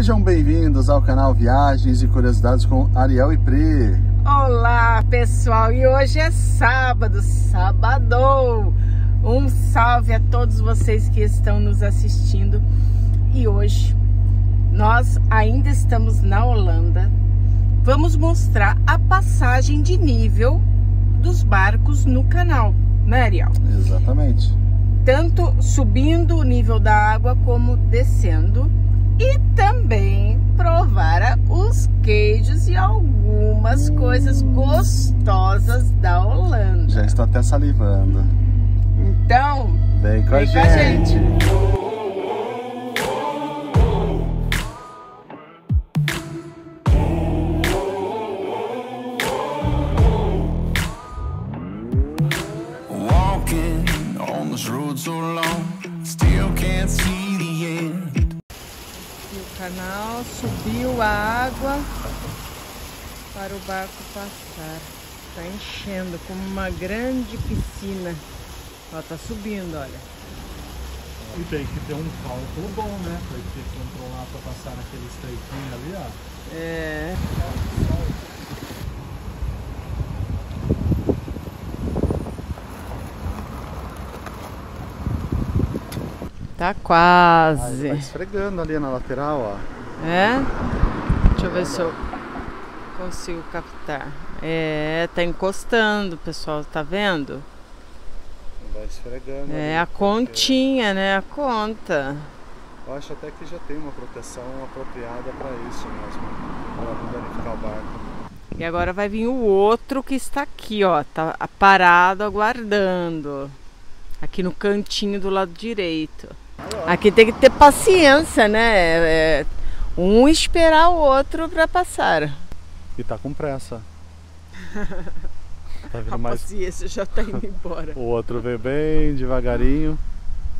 Sejam bem-vindos ao canal Viagens e Curiosidades com Ariel e Pri. Olá pessoal, e hoje é sábado, sabadão. Um salve a todos vocês que estão nos assistindo. E hoje nós ainda estamos na Holanda. Vamos mostrar a passagem de nível dos barcos no canal, né Ariel? Exatamente. Tanto subindo o nível da água como descendo e também provar os queijos e algumas coisas gostosas da Holanda. Já estou até salivando. Então, vem com, vem a, com gente. a gente. Subiu a água para o barco passar. Está enchendo como uma grande piscina. Ó, tá subindo, olha. E tem que ter um cálculo bom, né? Porque controlar para passar naquele estreitinho ali, ó. É. Tá Aí quase. vai esfregando ali na lateral, ó. É? Deixa eu ver se eu consigo captar. É, tá encostando, pessoal, tá vendo? Vai esfregando. É ali, a porque continha, né? A conta. Eu acho até que já tem uma proteção apropriada para isso mesmo. Para não danificar o barco. E agora vai vir o outro que está aqui, ó. Tá parado, aguardando. Aqui no cantinho do lado direito. Aqui tem que ter paciência, né? É, um esperar o outro para passar. E tá com pressa. Tá A vindo mais. paciência já tá indo embora. O outro veio bem devagarinho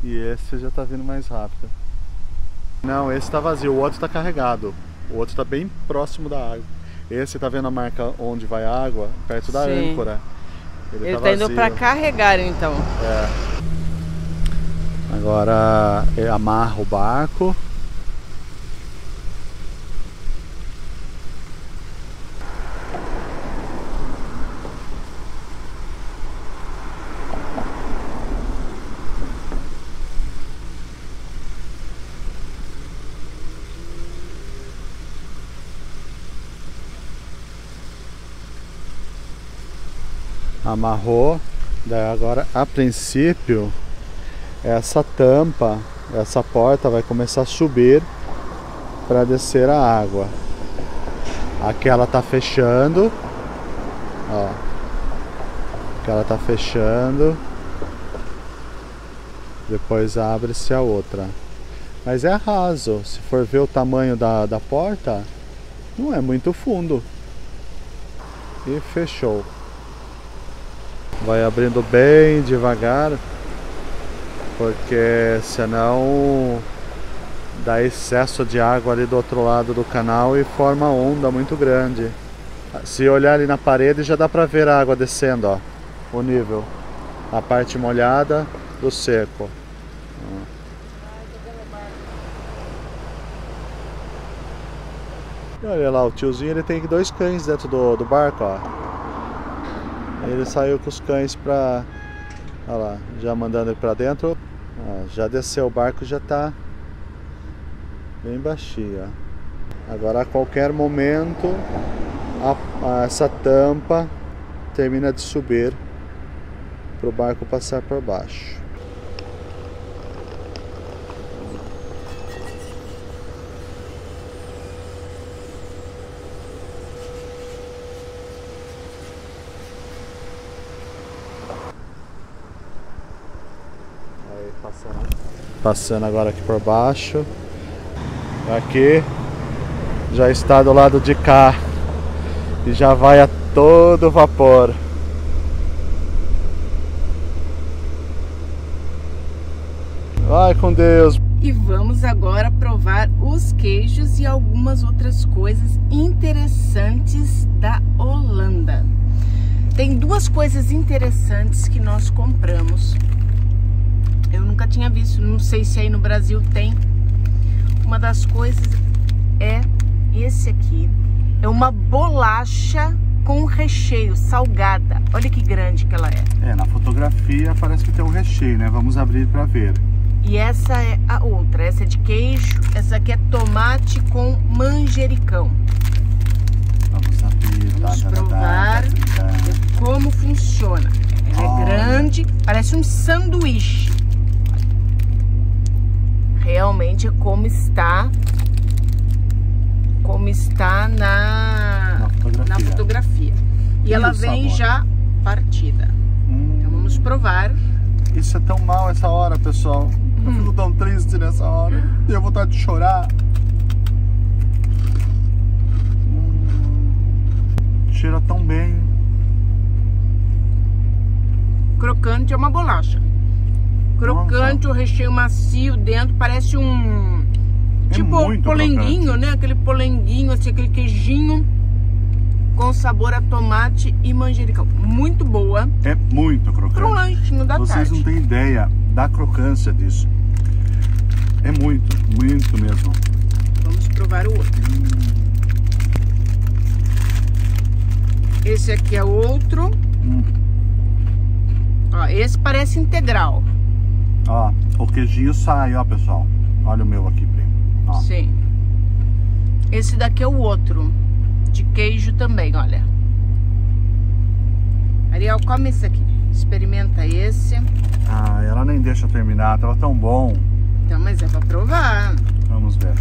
e esse já tá vindo mais rápido. Não, esse tá vazio, o outro tá carregado. O outro tá bem próximo da água. Esse tá vendo a marca onde vai a água? Perto da Sim. âncora. Ele tá tá indo para carregar, então. É. Agora é, amarra o barco. Amarrou. Daí agora, a princípio, essa tampa, essa porta vai começar a subir para descer a água. Aqui ela tá fechando. Ó. Ela tá fechando. Depois abre-se a outra. Mas é raso. Se for ver o tamanho da, da porta, não é muito fundo. E fechou. Vai abrindo bem devagar porque senão dá excesso de água ali do outro lado do canal e forma onda muito grande. Se olhar ali na parede já dá para ver a água descendo, ó, o nível. A parte molhada do seco. Olha lá, o tiozinho ele tem dois cães dentro do, do barco, ó. Ele saiu com os cães pra. Olha lá, já mandando ele pra dentro. Ó, já desceu o barco, já tá bem baixinho. Agora a qualquer momento a- a- essa tampa termina de subir para o barco passar por baixo. Aí passando. Passando agora aqui por baixo. Aqui já está do lado de cá e já vai a todo vapor. Vai com Deus. E vamos agora provar os queijos e algumas outras coisas interessantes da Holanda. Tem duas coisas interessantes que nós compramos. Eu nunca tinha visto, não sei se aí no Brasil tem. Uma das coisas É uma bolacha com recheio, salgada. Olha que grande que ela é. É, na fotografia parece que tem um recheio, né? Vamos abrir para ver. E essa é a outra. Essa é de queijo. Essa aqui é tomate com manjericão. Vamos abrir. Vamos tá, tá, tá, provar como funciona. Ela Olha. é grande, parece um sanduíche. Realmente é como está como está na, Na fotografia. na fotografia. E, E ela vem sabor? já partida. Hum, Então vamos provar. isso é tão mal essa hora, pessoal. Eu fico tão triste nessa hora. Tenho vontade de chorar. Hum, cheira tão bem. Crocante é uma bolacha. Crocante, o recheio macio dentro, parece um. É tipo polenguinho, crocante. né? Aquele polenguinho, assim, aquele queijinho com sabor a tomate e manjericão. Muito boa. É muito crocante. Para um lanchinho da Vocês tarde. não têm ideia da crocância disso. É muito, muito mesmo. Vamos provar o outro. Esse aqui é outro. Hum. Ó, esse parece integral. Ó, o queijinho sai, ó, pessoal. Olha o meu aqui, primo. Ó. Sim. Esse daqui é o outro. De queijo também, olha. Ariel, come esse aqui. Experimenta esse. Ah, ela nem deixa terminar, tava tão bom. Então, mas é pra provar. Vamos ver.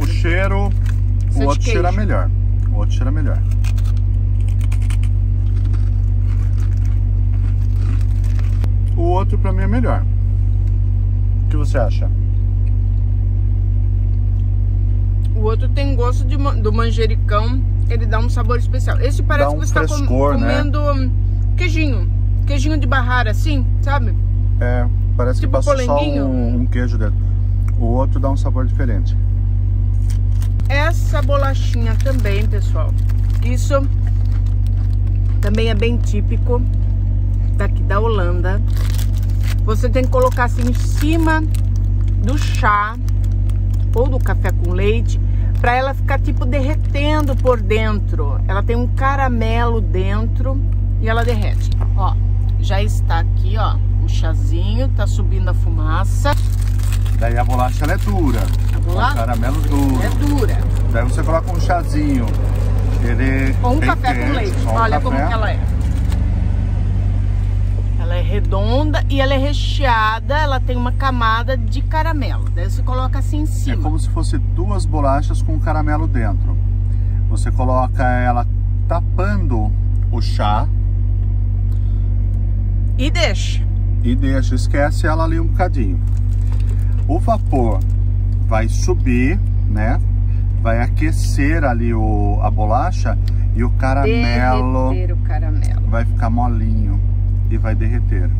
O cheiro, é o de outro cheira queijo. melhor. O outro cheira melhor. O outro pra mim é melhor. O que você acha? O outro tem gosto de, do manjericão. Ele dá um sabor especial. Esse parece um que você tá com- frescor, né? comendo hum, queijinho. Queijinho de barrar assim, sabe? É, parece Tipo que passou só um, um queijo dentro. O outro dá um sabor diferente. Essa bolachinha também, pessoal. Isso também é bem típico daqui da Holanda. Você tem que colocar assim em cima do chá ou do café com leite para ela ficar tipo derretendo por dentro. Ela tem um caramelo dentro e ela derrete. Ó, já está aqui, ó, o chazinho, tá subindo a fumaça. Daí a bolacha ela é dura. A Com bolacha caramelo duro. é dura. Daí você coloca um chazinho. Ele Ou um bem café com quente, leite. ou um Olha como ela é. Ela é redonda e ela é recheada, ela tem uma camada de caramelo. Daí você coloca assim em É cima. como se fosse duas bolachas com caramelo dentro. Você coloca ela tapando o chá E deixa. e deixa, esquece ela ali um bocadinho. O vapor vai subir, né? Vai aquecer ali o, a bolacha e o caramelo o caramelo. vai ficar molinho e vai derreter.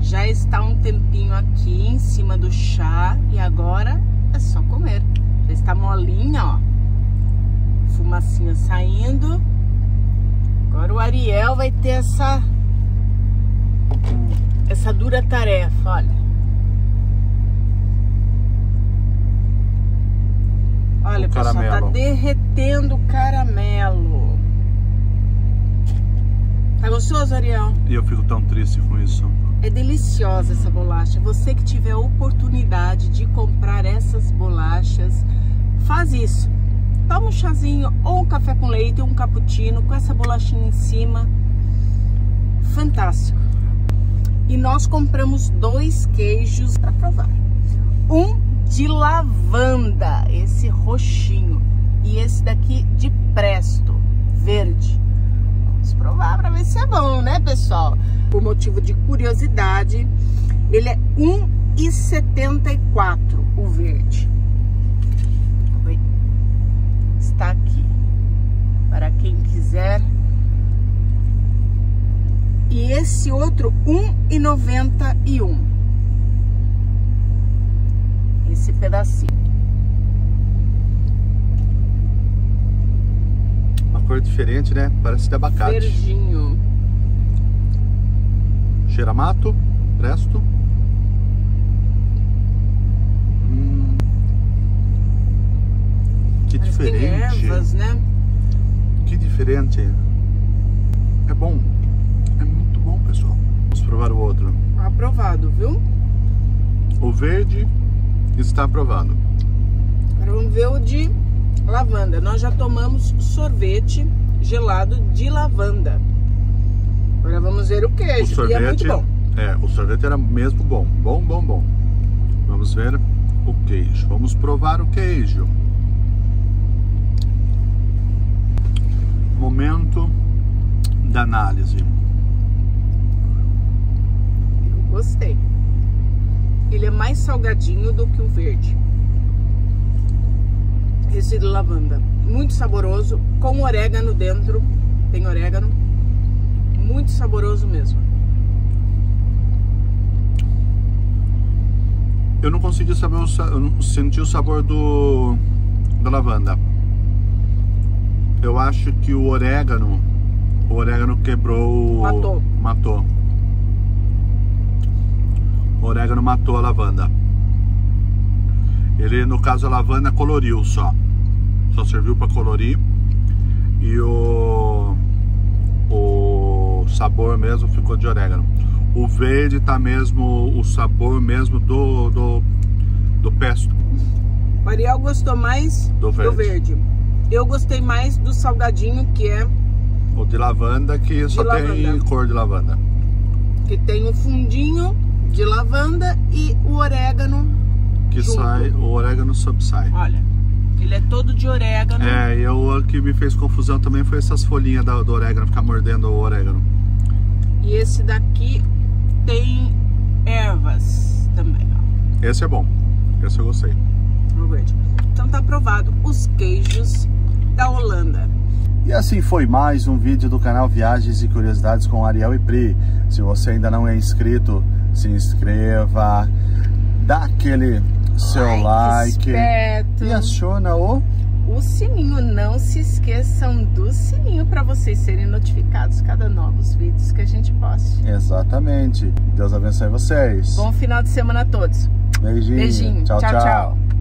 Já está um tempinho aqui em cima do chá e agora é só comer. Já está molinha, ó. Fumacinha saindo. Agora o Ariel vai ter essa essa dura tarefa, olha. Olha, O pessoal, tá caramelo. derretendo o caramelo. Tá gostoso, Ariel? E eu fico tão triste com isso. É deliciosa essa bolacha. Você que tiver a oportunidade de comprar essas bolachas, faz isso. Toma um chazinho ou um café com leite ou um cappuccino com essa bolachinha em cima. Fantástico. E nós compramos dois queijos para provar. Um de lavanda, esse roxinho, e esse daqui de presto, verde. Provar para ver se é bom, né, pessoal? Por motivo de curiosidade, ele é 1,74 o verde. Oi. Está aqui. Para quem quiser. E esse outro, 1,91. Esse pedacinho. Uma cor diferente, né? Parece de abacate. Verdinho. Cheira mato, presto. Hum. Que tem diferente. ervas, né? Que diferente. É bom. É muito bom, pessoal. Vamos provar o outro. Aprovado, viu? O verde está aprovado. Agora vamos ver o de lavanda. Nós já tomamos sorvete gelado de lavanda. Agora vamos ver o O queijo. sorvete. É muito bom. É, o sorvete era mesmo bom. Bom, bom, bom. Vamos ver o queijo. Vamos provar o queijo. Momento da análise. Eu gostei. Ele é mais salgadinho do que o verde. De lavanda. Muito saboroso, com orégano dentro. Tem orégano. Muito saboroso mesmo. Eu não consegui saber eu não senti o sabor do da lavanda. Eu acho que o orégano, o orégano quebrou, Matou. matou. O orégano matou a lavanda. Ele, no caso, a lavanda coloriu só. Só serviu para colorir. E o o sabor mesmo ficou de orégano. O verde tá mesmo o sabor mesmo do do, do pesto. O Ariel gostou mais Do do verde. verde. Eu gostei mais do salgadinho, que é O de lavanda que só tem lavanda. cor de lavanda. que tem o fundinho de lavanda e o orégano. Que Junto. sai, o orégano subsai. Olha, ele é todo de orégano. É, e eu, o que me fez confusão também foi essas folhinhas da- do orégano, ficar mordendo o orégano. E esse daqui tem ervas também, ó. Esse é bom. Esse eu gostei. Então tá aprovado os queijos da Holanda. E assim foi mais um vídeo do canal Viagens e Curiosidades com Ariel e Pri. Se você ainda não é inscrito, se inscreva, dá aquele seu Ai, like e aciona o O sininho, não se esqueçam do sininho para vocês serem notificados cada novos vídeos que a gente poste. Exatamente. Deus abençoe vocês. Bom final de semana a todos. Beijinho. Beijinho. tchau. tchau. tchau. tchau.